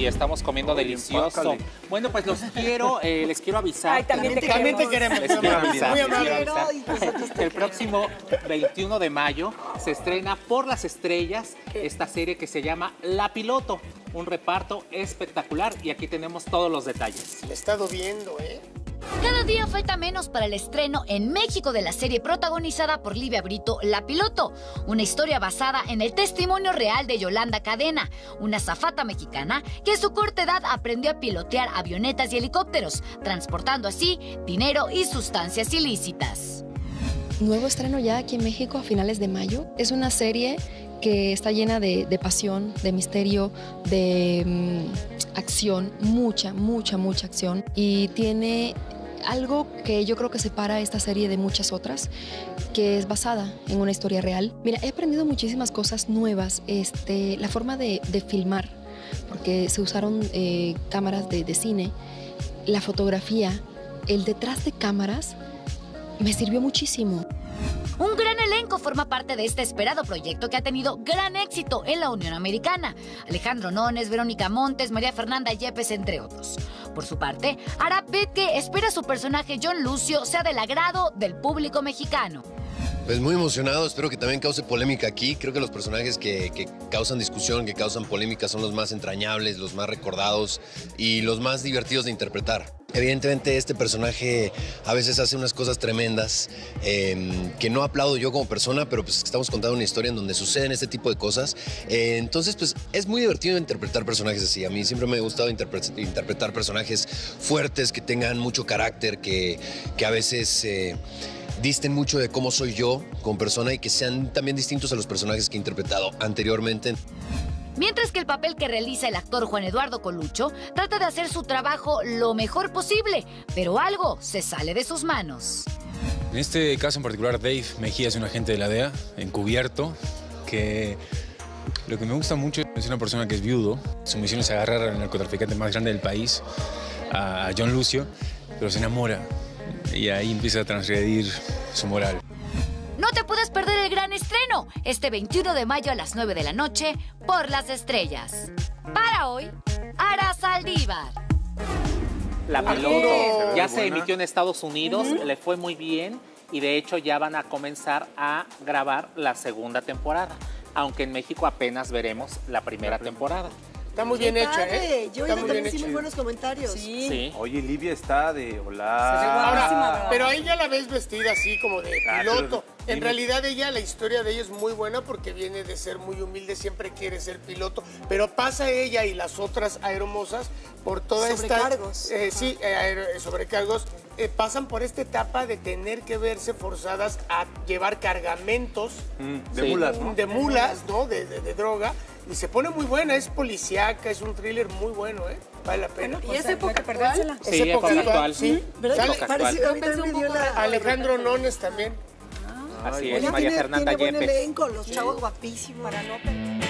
y estamos comiendo delicioso. Bueno, pues los quiero, eh, les quiero avisar. Ay, también te También te queremos. Les quiero avisar. Muy amable. avisar. El próximo 21 de mayo se estrena Por las Estrellas esta serie que se llama La Piloto. Un reparto espectacular y aquí tenemos todos los detalles. Le he estado viendo, ¿eh? Cada día falta menos para el estreno en México de la serie protagonizada por Livia Brito, La Piloto, una historia basada en el testimonio real de Yolanda Cadena, una zafata mexicana que a su corta edad aprendió a pilotear avionetas y helicópteros, transportando así dinero y sustancias ilícitas. Nuevo estreno ya aquí en México a finales de mayo. Es una serie que está llena de, pasión, de misterio, de mm, acción, mucha, mucha, mucha acción. Y tiene algo que yo creo que separa esta serie de muchas otras, que es basada en una historia real. Mira, he aprendido muchísimas cosas nuevas, este, la forma de, filmar, porque se usaron eh, cámaras de, de cine, la fotografía, el detrás de cámaras, me sirvió muchísimo. Un gran elenco forma parte de este esperado proyecto que ha tenido gran éxito en la Unión Americana. Alejandro Nones, Verónica Montes, María Fernanda Yepes, entre otros. Por su parte, Ara que espera su personaje John Lucio sea del agrado del público mexicano. Pues muy emocionado, espero que también cause polémica aquí. Creo que los personajes que, que causan discusión, que causan polémica son los más entrañables, los más recordados y los más divertidos de interpretar. Evidentemente este personaje a veces hace unas cosas tremendas eh, que no aplaudo yo como persona, pero pues estamos contando una historia en donde suceden este tipo de cosas. Eh, entonces pues es muy divertido interpretar personajes así. A mí siempre me ha gustado interpre- interpretar personajes fuertes, que tengan mucho carácter, que, que a veces... eh, disten mucho de cómo soy yo como persona y que sean también distintos a los personajes que he interpretado anteriormente. Mientras que el papel que realiza el actor Juan Eduardo Colucho trata de hacer su trabajo lo mejor posible, pero algo se sale de sus manos. En este caso en particular, Dave Mejía es un agente de la DEA, encubierto, que lo que me gusta mucho es una persona que es viudo. Su misión es agarrar al narcotraficante más grande del país, a John Lucio, pero se enamora y ahí empieza a transgredir su moral. No te puedes perder el gran estreno, este 21 de mayo a las 9 de la noche, por las estrellas. Para hoy, Ara Saldívar. La bien. ya se emitió en Estados Unidos, le fue muy bien y de hecho ya van a comenzar a grabar la segunda temporada, aunque en México apenas veremos la primera temporada. Está muy bien hecha, padre. ¿eh? Yo Está ya muy también bien sí muy buenos comentarios. Sí. Sí. Oye, Livia está de hola. pero ahí ya la ves vestida así como de Ah, piloto. pero En realidad ella, la historia de ella es muy buena porque viene de ser muy humilde, siempre quiere ser piloto, pero pasa ella y las otras aeromosas por toda Sobrecargos. esta... eh, sí, eh, eh, sobrecargos. eh, pasan por esta etapa de tener que verse forzadas a llevar cargamentos Mm, de Sí. mulas, ¿no? de mulas, ¿no? De, de- de droga. Y se pone muy buena, es policíaca, es un thriller muy bueno, ¿eh? Vale la pena. Y es época perdérsela. Es Sí, época actual. sí. ¿Verdad? Sale que parece, a mí Yo pensé también un me dio poco la... Alejandro Nones también. Así Oye, es, María tiene, Fernanda tiene buen elenco, los chavos guapísimos. Para no perder.